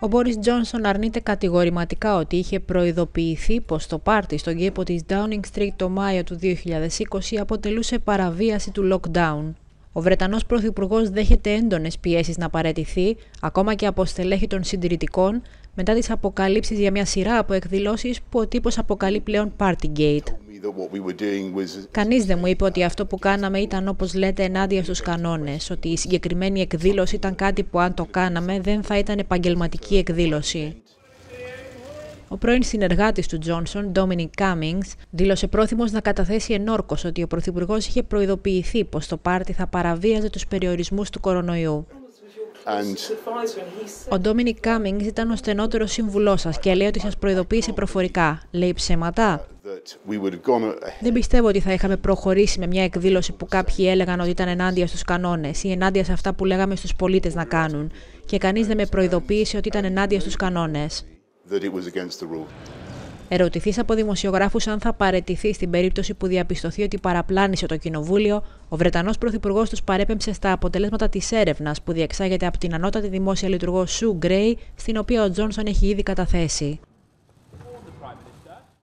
Ο Μπόρις Τζόνσον αρνείται κατηγορηματικά ότι είχε προειδοποιηθεί πως το πάρτι στον κήπο της Downing Street το Μάιο του 2020 αποτελούσε παραβίαση του lockdown. Ο Βρετανός Πρωθυπουργός δέχεται έντονες πιέσεις να παραιτηθεί, ακόμα και από στελέχη των συντηρητικών, μετά τις αποκαλύψεις για μια σειρά από εκδηλώσεις που ο τύπος αποκαλεί πλέον Partygate. Κανείς δεν μου είπε ότι αυτό που κάναμε ήταν όπως λέτε ενάντια στους κανόνες, ότι η συγκεκριμένη εκδήλωση ήταν κάτι που αν το κάναμε δεν θα ήταν επαγγελματική εκδήλωση. Ο πρώην συνεργάτης του Τζόνσον, Dominic Cummings, δήλωσε πρόθυμος να καταθέσει ενόρκως ότι ο Πρωθυπουργός είχε προειδοποιηθεί πως το πάρτι θα παραβίαζε τους περιορισμούς του κορονοϊού. Ο Ντόμινικ Κάμινγκς ήταν ο στενότερος σύμβουλός σας και λέει ότι σας προειδοποίησε προφορικά. Λέει ψέματα. Δεν πιστεύω ότι θα είχαμε προχωρήσει με μια εκδήλωση που κάποιοι έλεγαν ότι ήταν ενάντια στους κανόνες ή ενάντια σε αυτά που λέγαμε στους πολίτες να κάνουν. Και κανείς δεν με προειδοποίησε ότι ήταν ενάντια στους κανόνες. Ερωτηθείς από δημοσιογράφους αν θα παρετηθεί στην περίπτωση που διαπιστωθεί ότι παραπλάνησε το Κοινοβούλιο, ο Βρετανός Πρωθυπουργός τους παρέπεμψε στα αποτελέσματα της έρευνας που διεξάγεται από την ανώτατη δημόσια λειτουργό Σου Γκρέι, στην οποία ο Τζόνσον έχει ήδη καταθέσει.